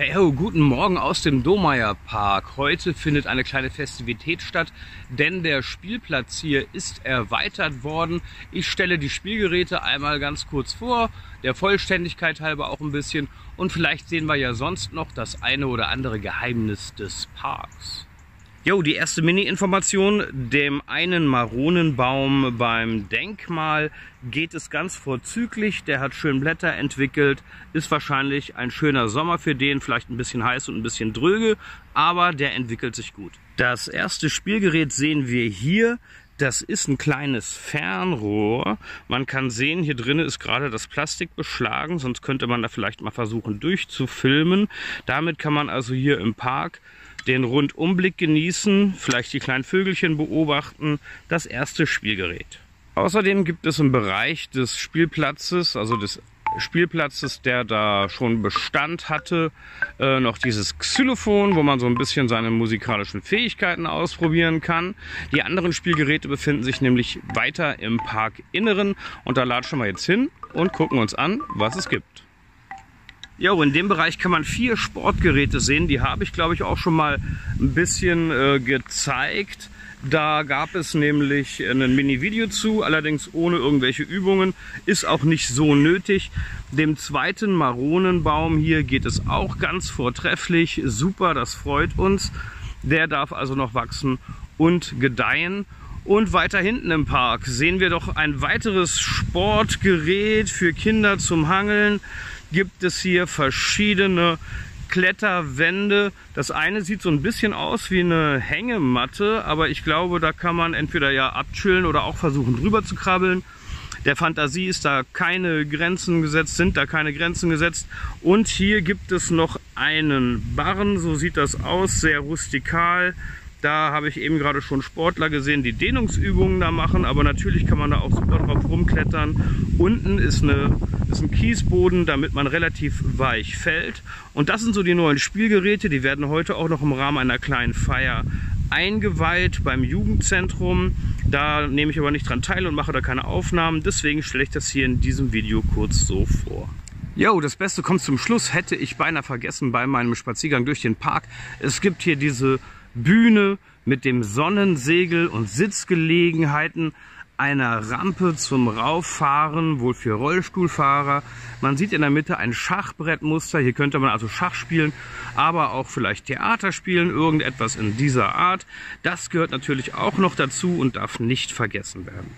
Hey ho, guten Morgen aus dem Domeyer Park. Heute findet eine kleine Festivität statt, denn der Spielplatz hier ist erweitert worden. Ich stelle die Spielgeräte einmal ganz kurz vor, der Vollständigkeit halber auch ein bisschen und vielleicht sehen wir ja sonst noch das eine oder andere Geheimnis des Parks. Jo, die erste Mini-Information. Dem einen Maronenbaum beim Denkmal geht es ganz vorzüglich. Der hat schön Blätter entwickelt. Ist wahrscheinlich ein schöner Sommer für den. Vielleicht ein bisschen heiß und ein bisschen dröge. Aber der entwickelt sich gut. Das erste Spielgerät sehen wir hier. Das ist ein kleines Fernrohr. Man kann sehen, hier drinnen ist gerade das Plastik beschlagen, sonst könnte man da vielleicht mal versuchen durchzufilmen. Damit kann man also hier im Park den Rundumblick genießen, vielleicht die kleinen Vögelchen beobachten, das erste Spielgerät. Außerdem gibt es im Bereich des Spielplatzes, also des Spielplatzes, der da schon Bestand hatte, äh, noch dieses Xylophon, wo man so ein bisschen seine musikalischen Fähigkeiten ausprobieren kann. Die anderen Spielgeräte befinden sich nämlich weiter im Parkinneren und da latschen wir jetzt hin und gucken uns an, was es gibt. Jo, in dem Bereich kann man vier Sportgeräte sehen. Die habe ich, glaube ich, auch schon mal ein bisschen äh, gezeigt. Da gab es nämlich ein Mini-Video zu, allerdings ohne irgendwelche Übungen. Ist auch nicht so nötig. Dem zweiten Maronenbaum hier geht es auch ganz vortrefflich. Super, das freut uns. Der darf also noch wachsen und gedeihen. Und weiter hinten im Park sehen wir doch ein weiteres Sportgerät für Kinder zum Hangeln gibt es hier verschiedene Kletterwände. Das eine sieht so ein bisschen aus wie eine Hängematte, aber ich glaube, da kann man entweder ja abchillen oder auch versuchen drüber zu krabbeln. Der Fantasie ist da keine Grenzen gesetzt, sind da keine Grenzen gesetzt. Und hier gibt es noch einen Barren, so sieht das aus, sehr rustikal. Da habe ich eben gerade schon Sportler gesehen, die Dehnungsübungen da machen, aber natürlich kann man da auch super drauf rumklettern. Unten ist, eine, ist ein Kiesboden, damit man relativ weich fällt. Und das sind so die neuen Spielgeräte, die werden heute auch noch im Rahmen einer kleinen Feier eingeweiht beim Jugendzentrum. Da nehme ich aber nicht dran teil und mache da keine Aufnahmen. Deswegen stelle ich das hier in diesem Video kurz so vor. Jo, das Beste kommt zum Schluss, hätte ich beinahe vergessen bei meinem Spaziergang durch den Park. Es gibt hier diese Bühne mit dem Sonnensegel und Sitzgelegenheiten, einer Rampe zum Rauffahren, wohl für Rollstuhlfahrer. Man sieht in der Mitte ein Schachbrettmuster. Hier könnte man also Schach spielen, aber auch vielleicht Theater spielen, irgendetwas in dieser Art. Das gehört natürlich auch noch dazu und darf nicht vergessen werden.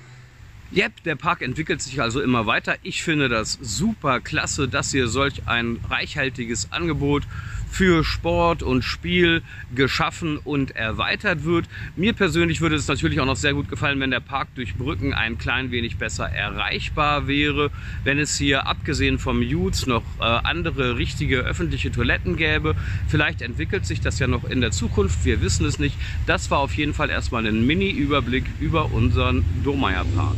Yep, der Park entwickelt sich also immer weiter. Ich finde das super klasse, dass hier solch ein reichhaltiges Angebot für Sport und Spiel geschaffen und erweitert wird. Mir persönlich würde es natürlich auch noch sehr gut gefallen, wenn der Park durch Brücken ein klein wenig besser erreichbar wäre, wenn es hier abgesehen vom Jutes noch äh, andere richtige öffentliche Toiletten gäbe. Vielleicht entwickelt sich das ja noch in der Zukunft, wir wissen es nicht. Das war auf jeden Fall erstmal ein Mini-Überblick über unseren Domeyer Park.